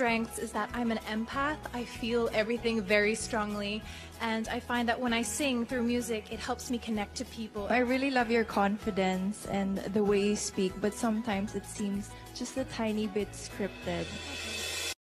strengths is that I'm an empath. I feel everything very strongly. And I find that when I sing through music, it helps me connect to people. I really love your confidence and the way you speak, but sometimes it seems just a tiny bit scripted.